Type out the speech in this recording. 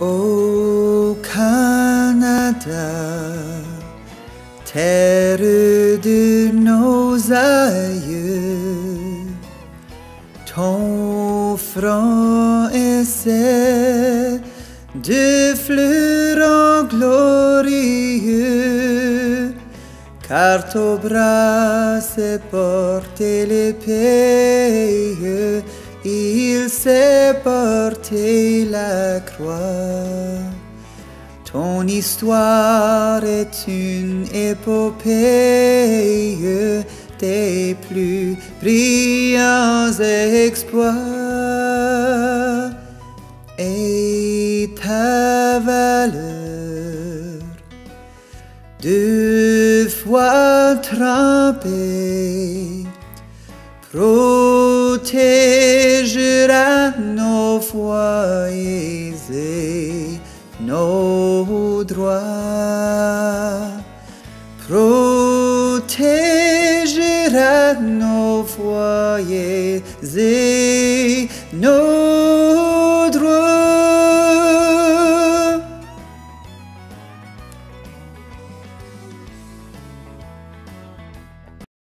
Au Canada, terre de nos aïeux, ton front essaie de fleurs glorieux, car ton bras s'est porté l'épée il s'est porté la croix. Ton histoire est une épopée des plus brillants exploits. Et ta valeur, deux fois trempée, protégera et nos droits. Protégera nos foyers nos